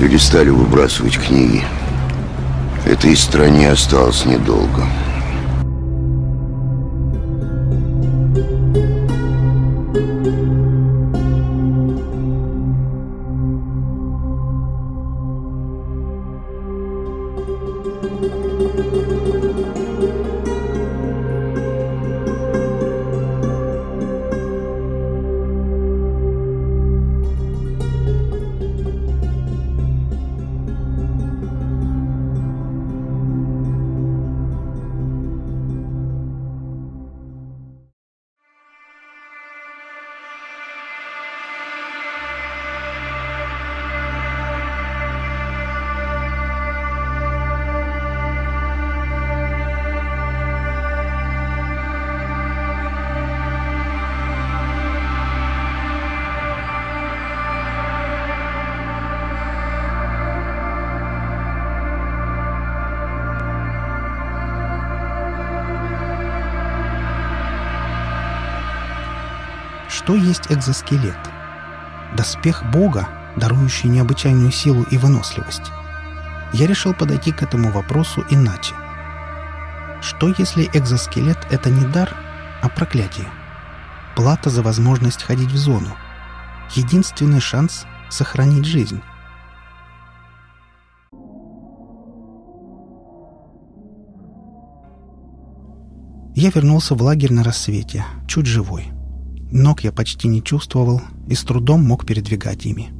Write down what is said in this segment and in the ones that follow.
Люди стали выбрасывать книги. Этой стране осталось недолго. Что есть экзоскелет? Доспех Бога, дарующий необычайную силу и выносливость. Я решил подойти к этому вопросу иначе. Что если экзоскелет — это не дар, а проклятие? Плата за возможность ходить в зону. Единственный шанс — сохранить жизнь. Я вернулся в лагерь на рассвете, чуть живой. Ног я почти не чувствовал и с трудом мог передвигать ими.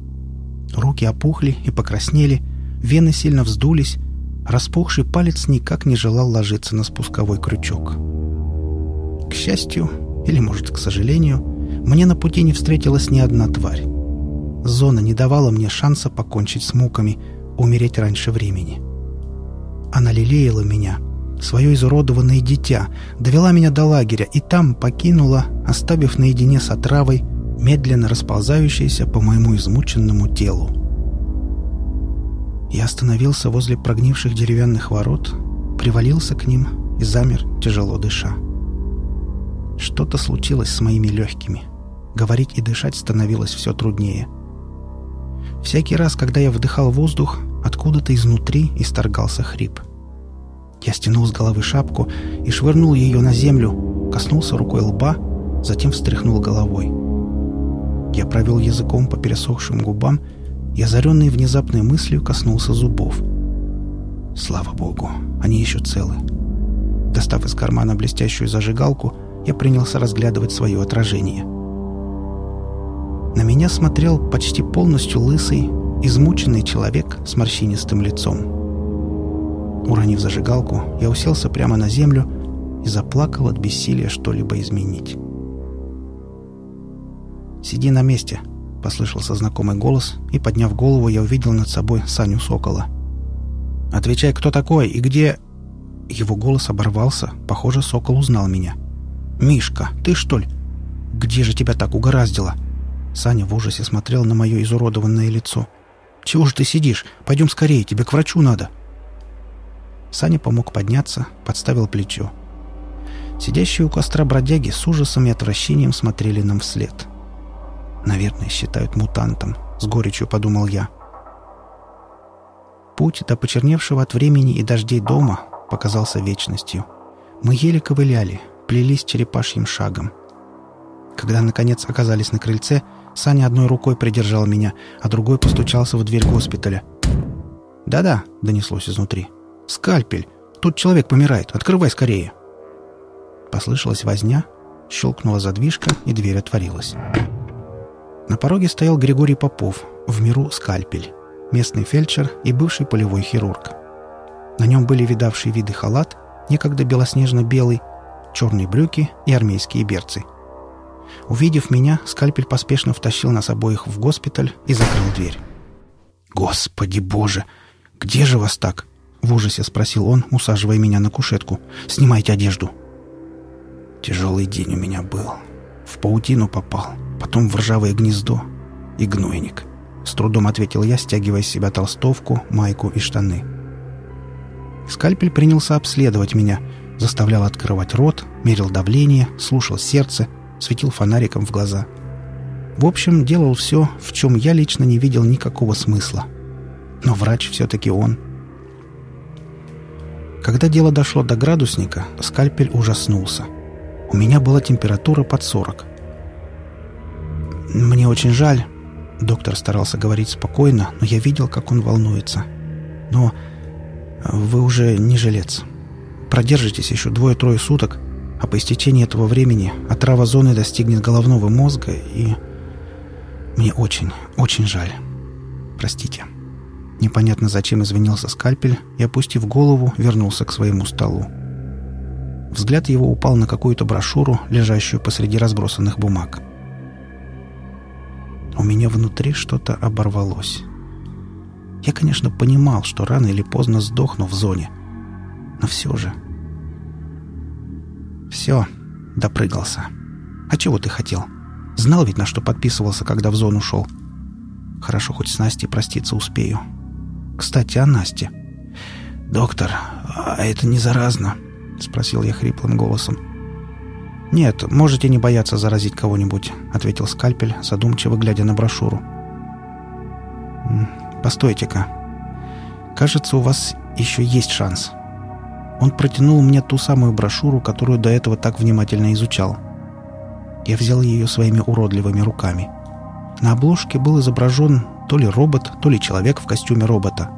Руки опухли и покраснели, вены сильно вздулись, распухший палец никак не желал ложиться на спусковой крючок. К счастью, или, может, к сожалению, мне на пути не встретилась ни одна тварь. Зона не давала мне шанса покончить с муками, умереть раньше времени. Она лелеяла меня — свое изуродованное дитя, довела меня до лагеря и там покинула, оставив наедине с отравой, медленно расползающейся по моему измученному телу. Я остановился возле прогнивших деревянных ворот, привалился к ним и замер, тяжело дыша. Что-то случилось с моими легкими. Говорить и дышать становилось все труднее. Всякий раз, когда я вдыхал воздух, откуда-то изнутри исторгался хрип — я стянул с головы шапку и швырнул ее на землю, коснулся рукой лба, затем встряхнул головой. Я провел языком по пересохшим губам и, озаренный внезапной мыслью, коснулся зубов. Слава богу, они еще целы. Достав из кармана блестящую зажигалку, я принялся разглядывать свое отражение. На меня смотрел почти полностью лысый, измученный человек с морщинистым лицом. Уронив зажигалку, я уселся прямо на землю и заплакал от бессилия что-либо изменить. «Сиди на месте», — послышался знакомый голос, и, подняв голову, я увидел над собой Саню Сокола. «Отвечай, кто такой и где...» Его голос оборвался. Похоже, Сокол узнал меня. «Мишка, ты что ли? Где же тебя так угораздило?» Саня в ужасе смотрел на мое изуродованное лицо. «Чего же ты сидишь? Пойдем скорее, тебе к врачу надо». Саня помог подняться, подставил плечо. Сидящие у костра бродяги с ужасом и отвращением смотрели нам вслед. «Наверное, считают мутантом», — с горечью подумал я. Путь до почерневшего от времени и дождей дома показался вечностью. Мы еле ковыляли, плелись черепашьим шагом. Когда, наконец, оказались на крыльце, Саня одной рукой придержал меня, а другой постучался в дверь госпиталя. «Да-да», — донеслось изнутри. Скальпель! Тут человек помирает! Открывай скорее!» Послышалась возня, щелкнула задвижка, и дверь отворилась. На пороге стоял Григорий Попов, в миру скальпель, местный фельдшер и бывший полевой хирург. На нем были видавшие виды халат, некогда белоснежно-белый, черные брюки и армейские берцы. Увидев меня, скальпель поспешно втащил нас обоих в госпиталь и закрыл дверь. «Господи боже! Где же вас так?» — в ужасе спросил он, усаживая меня на кушетку. «Снимайте одежду». Тяжелый день у меня был. В паутину попал, потом в ржавое гнездо и гнойник. С трудом ответил я, стягивая с себя толстовку, майку и штаны. Скальпель принялся обследовать меня, заставлял открывать рот, мерил давление, слушал сердце, светил фонариком в глаза. В общем, делал все, в чем я лично не видел никакого смысла. Но врач все-таки он. Когда дело дошло до градусника, скальпель ужаснулся. У меня была температура под 40. «Мне очень жаль», — доктор старался говорить спокойно, но я видел, как он волнуется. «Но вы уже не жилец. Продержитесь еще двое-трое суток, а по истечении этого времени отрава зоны достигнет головного мозга, и... Мне очень, очень жаль. Простите». Непонятно зачем извинился скальпель и, опустив голову, вернулся к своему столу. Взгляд его упал на какую-то брошюру, лежащую посреди разбросанных бумаг. У меня внутри что-то оборвалось. Я, конечно, понимал, что рано или поздно сдохну в зоне. Но все же... Все, допрыгался. А чего ты хотел? Знал ведь, на что подписывался, когда в зону шел. Хорошо, хоть с Настей проститься успею. Кстати, о Насте. «Доктор, а это не заразно?» — спросил я хриплым голосом. «Нет, можете не бояться заразить кого-нибудь», — ответил скальпель, задумчиво глядя на брошюру. «Постойте-ка. Кажется, у вас еще есть шанс». Он протянул мне ту самую брошюру, которую до этого так внимательно изучал. Я взял ее своими уродливыми руками. На обложке был изображен то ли робот, то ли человек в костюме робота.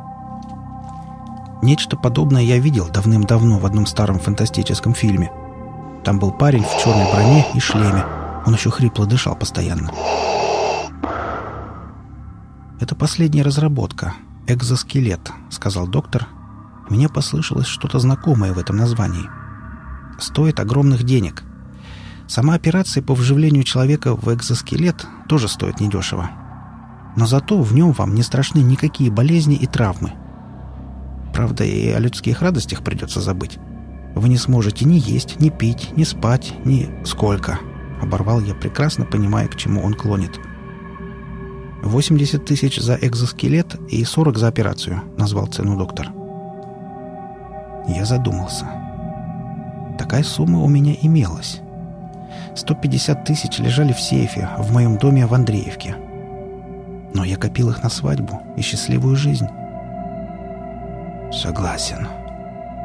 Нечто подобное я видел давным-давно в одном старом фантастическом фильме. Там был парень в черной броне и шлеме. Он еще хрипло дышал постоянно. «Это последняя разработка. Экзоскелет», — сказал доктор. Мне послышалось что-то знакомое в этом названии. «Стоит огромных денег. Сама операция по вживлению человека в экзоскелет тоже стоит недешево но зато в нем вам не страшны никакие болезни и травмы. Правда, и о людских радостях придется забыть. Вы не сможете ни есть, ни пить, ни спать, ни... Сколько? Оборвал я, прекрасно понимая, к чему он клонит. 80 тысяч за экзоскелет и 40 за операцию, назвал цену доктор. Я задумался. Такая сумма у меня имелась. 150 тысяч лежали в сейфе в моем доме в Андреевке. Но я копил их на свадьбу и счастливую жизнь. Согласен.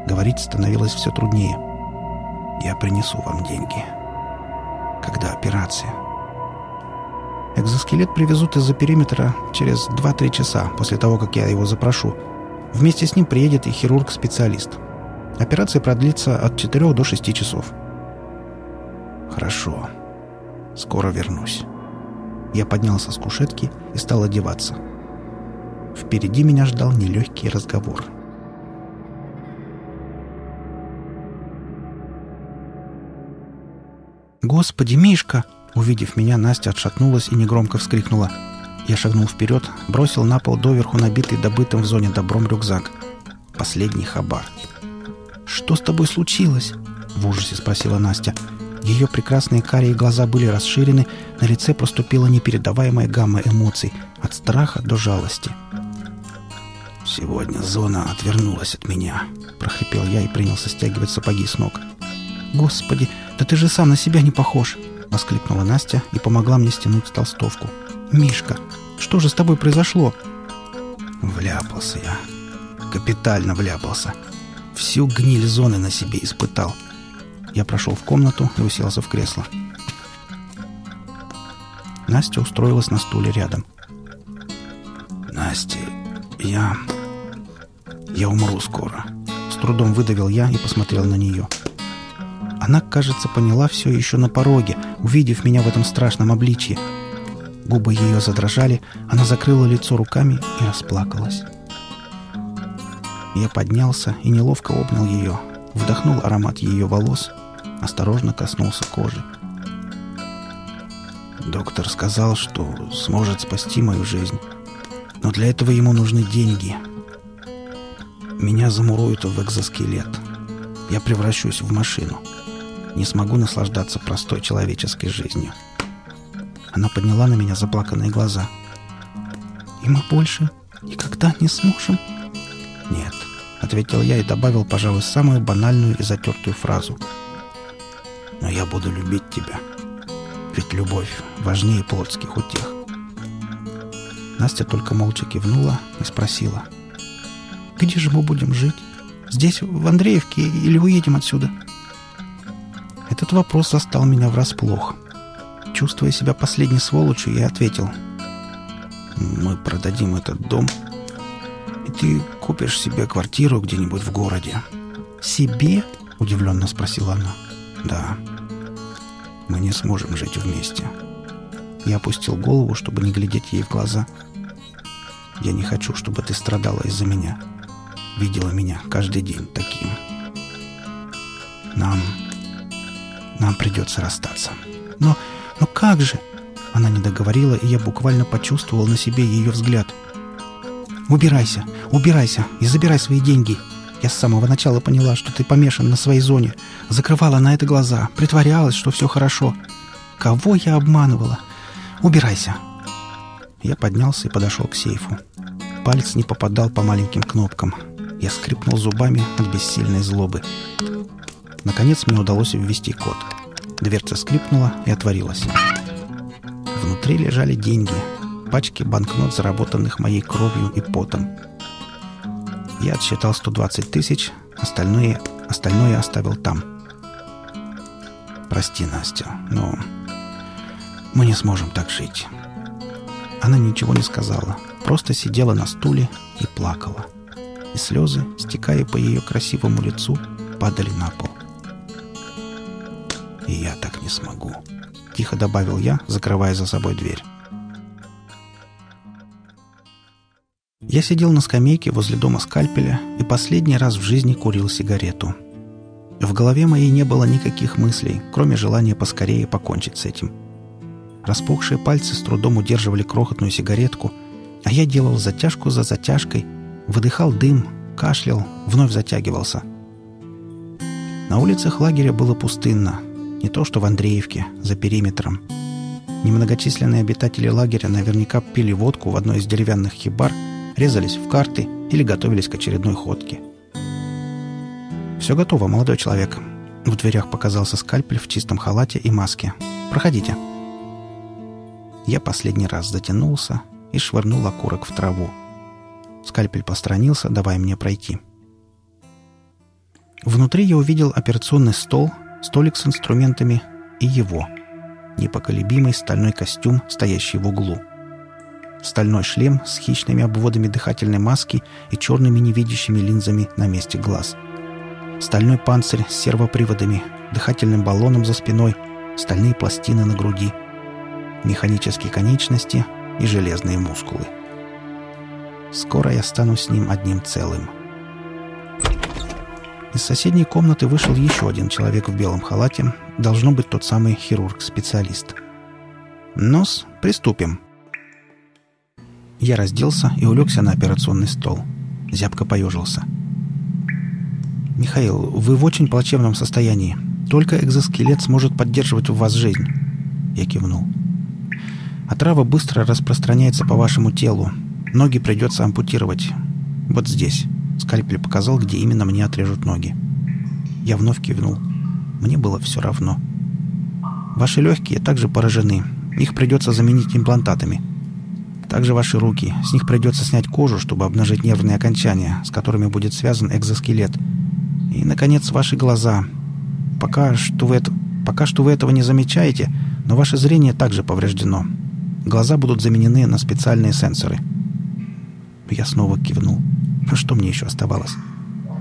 Говорить становилось все труднее. Я принесу вам деньги. Когда операция? Экзоскелет привезут из-за периметра через 2-3 часа после того, как я его запрошу. Вместе с ним приедет и хирург-специалист. Операция продлится от 4 до 6 часов. Хорошо. Скоро вернусь. Я поднялся с кушетки и стал одеваться. Впереди меня ждал нелегкий разговор. «Господи, Мишка!» Увидев меня, Настя отшатнулась и негромко вскрикнула. Я шагнул вперед, бросил на пол доверху набитый добытым в зоне добром рюкзак. Последний хабар. «Что с тобой случилось?» — в ужасе спросила Настя. Ее прекрасные карие глаза были расширены, на лице проступила непередаваемая гамма эмоций, от страха до жалости. «Сегодня зона отвернулась от меня», — прохрипел я и принялся стягивать сапоги с ног. «Господи, да ты же сам на себя не похож!» — воскликнула Настя и помогла мне стянуть толстовку. «Мишка, что же с тобой произошло?» Вляпался я. Капитально вляпался. Всю гниль зоны на себе испытал — я прошел в комнату и уселся в кресло. Настя устроилась на стуле рядом. «Настя, я... я умру скоро». С трудом выдавил я и посмотрел на нее. Она, кажется, поняла все еще на пороге, увидев меня в этом страшном обличье. Губы ее задрожали, она закрыла лицо руками и расплакалась. Я поднялся и неловко обнял ее, вдохнул аромат ее волос, осторожно коснулся кожи. Доктор сказал, что сможет спасти мою жизнь, но для этого ему нужны деньги. Меня замуруют в экзоскелет. Я превращусь в машину. Не смогу наслаждаться простой человеческой жизнью. Она подняла на меня заплаканные глаза. «И мы больше никогда не сможем?» «Нет», — ответил я и добавил, пожалуй, самую банальную и затертую фразу. «Но я буду любить тебя, ведь любовь важнее плотских утех». Настя только молча кивнула и спросила. «Где же мы будем жить? Здесь, в Андреевке, или уедем отсюда?» Этот вопрос застал меня врасплох. Чувствуя себя последней сволочью, я ответил. «Мы продадим этот дом, и ты купишь себе квартиру где-нибудь в городе». «Себе?» — удивленно спросила она. «Да. Мы не сможем жить вместе». Я опустил голову, чтобы не глядеть ей в глаза. «Я не хочу, чтобы ты страдала из-за меня. Видела меня каждый день таким. Нам... нам придется расстаться». «Но... но как же?» Она не договорила, и я буквально почувствовал на себе ее взгляд. «Убирайся, убирайся и забирай свои деньги. Я с самого начала поняла, что ты помешан на своей зоне. Закрывала на это глаза, притворялась, что все хорошо. Кого я обманывала? Убирайся!» Я поднялся и подошел к сейфу. Палец не попадал по маленьким кнопкам. Я скрипнул зубами от бессильной злобы. Наконец мне удалось ввести код. Дверца скрипнула и отворилась. Внутри лежали деньги. Пачки банкнот, заработанных моей кровью и потом. Я отсчитал 120 тысяч, остальное, остальное оставил там. «Прости, Настя, но мы не сможем так жить». Она ничего не сказала, просто сидела на стуле и плакала. И слезы, стекая по ее красивому лицу, падали на пол. «И я так не смогу», — тихо добавил я, закрывая за собой дверь. Я сидел на скамейке возле дома скальпеля и последний раз в жизни курил сигарету. В голове моей не было никаких мыслей, кроме желания поскорее покончить с этим. Распухшие пальцы с трудом удерживали крохотную сигаретку, а я делал затяжку за затяжкой, выдыхал дым, кашлял, вновь затягивался. На улицах лагеря было пустынно, не то что в Андреевке, за периметром. Немногочисленные обитатели лагеря наверняка пили водку в одной из деревянных хибар – резались в карты или готовились к очередной ходке. «Все готово, молодой человек». В дверях показался скальпель в чистом халате и маске. «Проходите». Я последний раз затянулся и швырнул окурок в траву. Скальпель постранился, давая мне пройти. Внутри я увидел операционный стол, столик с инструментами и его. Непоколебимый стальной костюм, стоящий в углу — Стальной шлем с хищными обводами дыхательной маски и черными невидящими линзами на месте глаз. Стальной панцирь с сервоприводами, дыхательным баллоном за спиной, стальные пластины на груди, механические конечности и железные мускулы. Скоро я стану с ним одним целым. Из соседней комнаты вышел еще один человек в белом халате, должно быть тот самый хирург-специалист. Нос, приступим. Я разделся и улегся на операционный стол. Зябко поежился. «Михаил, вы в очень плачевном состоянии. Только экзоскелет сможет поддерживать в вас жизнь». Я кивнул. «Отрава быстро распространяется по вашему телу. Ноги придется ампутировать. Вот здесь». Скальпель показал, где именно мне отрежут ноги. Я вновь кивнул. Мне было все равно. «Ваши легкие также поражены. Их придется заменить имплантатами». Также ваши руки. С них придется снять кожу, чтобы обнажить нервные окончания, с которыми будет связан экзоскелет. И, наконец, ваши глаза. Пока что вы, это... Пока что вы этого не замечаете, но ваше зрение также повреждено. Глаза будут заменены на специальные сенсоры. Я снова кивнул. А что мне еще оставалось?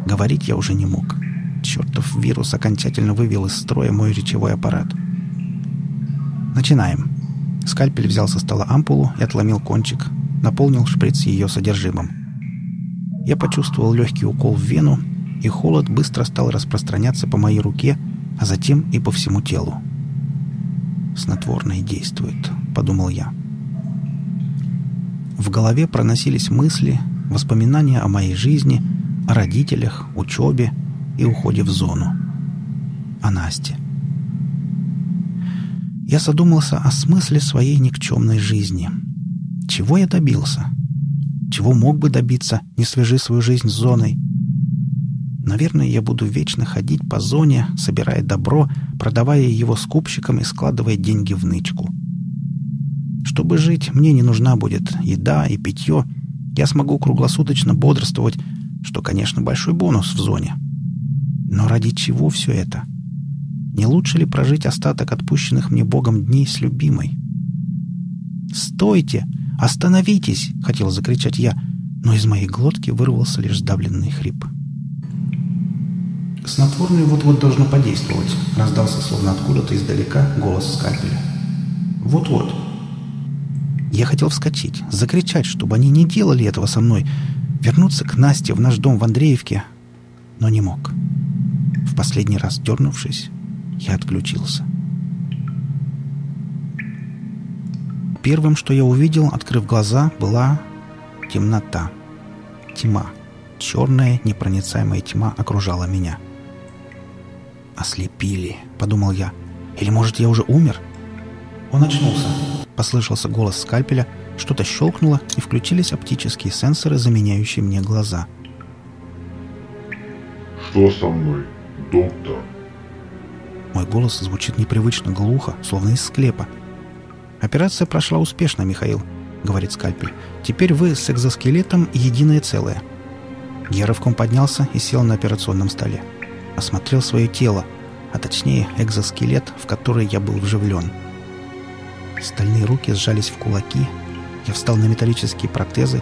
Говорить я уже не мог. Чертов вирус окончательно вывел из строя мой речевой аппарат. Начинаем. Скальпель взял со стола ампулу и отломил кончик. Наполнил шприц ее содержимым. Я почувствовал легкий укол в вену, и холод быстро стал распространяться по моей руке, а затем и по всему телу. «Снотворное действует», — подумал я. В голове проносились мысли, воспоминания о моей жизни, о родителях, учебе и уходе в зону. О Насте. Я задумался о смысле своей никчемной жизни. Чего я добился? Чего мог бы добиться, не свяжи свою жизнь с зоной? Наверное, я буду вечно ходить по зоне, собирая добро, продавая его скупщикам и складывая деньги в нычку. Чтобы жить, мне не нужна будет еда и питье. Я смогу круглосуточно бодрствовать, что, конечно, большой бонус в зоне. Но ради чего все это? Не лучше ли прожить остаток отпущенных мне Богом дней с любимой? «Стойте! Остановитесь!» — хотел закричать я, но из моей глотки вырвался лишь сдавленный хрип. «Снотворное вот-вот должно подействовать», — раздался словно откуда-то издалека голос скальпеля. «Вот-вот». Я хотел вскочить, закричать, чтобы они не делали этого со мной, вернуться к Насте в наш дом в Андреевке, но не мог. В последний раз дернувшись, я отключился. Первым, что я увидел, открыв глаза, была темнота. Тьма. Черная, непроницаемая тьма окружала меня. «Ослепили», — подумал я. «Или, может, я уже умер?» «Он очнулся», — послышался голос скальпеля, что-то щелкнуло, и включились оптические сенсоры, заменяющие мне глаза. «Что со мной, доктор?» Мой голос звучит непривычно глухо, словно из склепа. «Операция прошла успешно, Михаил», — говорит скальпель. «Теперь вы с экзоскелетом единое целое». Я рывком поднялся и сел на операционном столе осмотрел свое тело, а точнее экзоскелет, в который я был вживлен. Стальные руки сжались в кулаки, я встал на металлические протезы,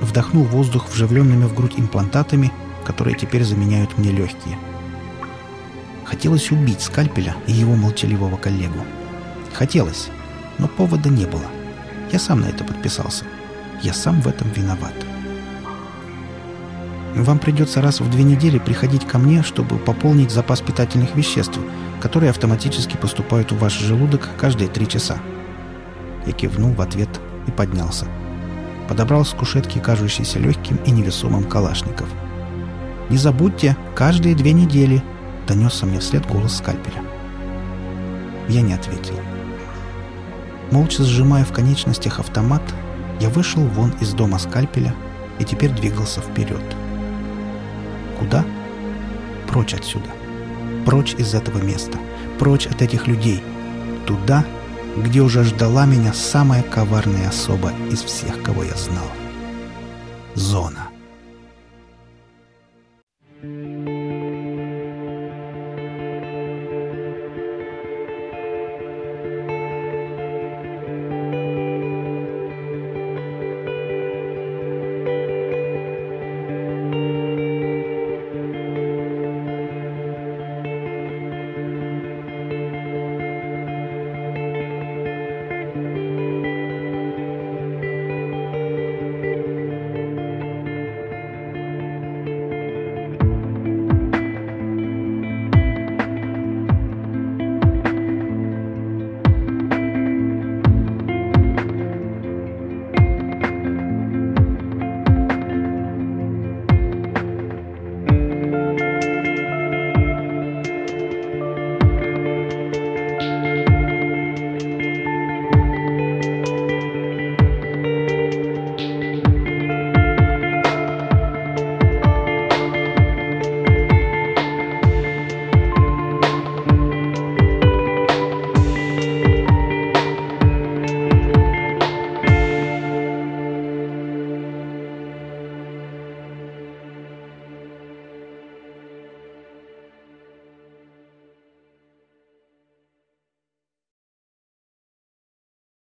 вдохнул воздух вживленными в грудь имплантатами, которые теперь заменяют мне легкие. Хотелось убить скальпеля и его молчаливого коллегу. Хотелось, но повода не было. Я сам на это подписался. Я сам в этом виноват. Вам придется раз в две недели приходить ко мне, чтобы пополнить запас питательных веществ, которые автоматически поступают в ваш желудок каждые три часа». Я кивнул в ответ и поднялся. Подобрал с кушетки кажущийся легким и невесомым калашников. «Не забудьте, каждые две недели!» — донесся мне вслед голос скальпеля. Я не ответил. Молча сжимая в конечностях автомат, я вышел вон из дома скальпеля и теперь двигался вперед. Куда? Прочь отсюда. Прочь из этого места. Прочь от этих людей. Туда, где уже ждала меня самая коварная особа из всех, кого я знал. Зона.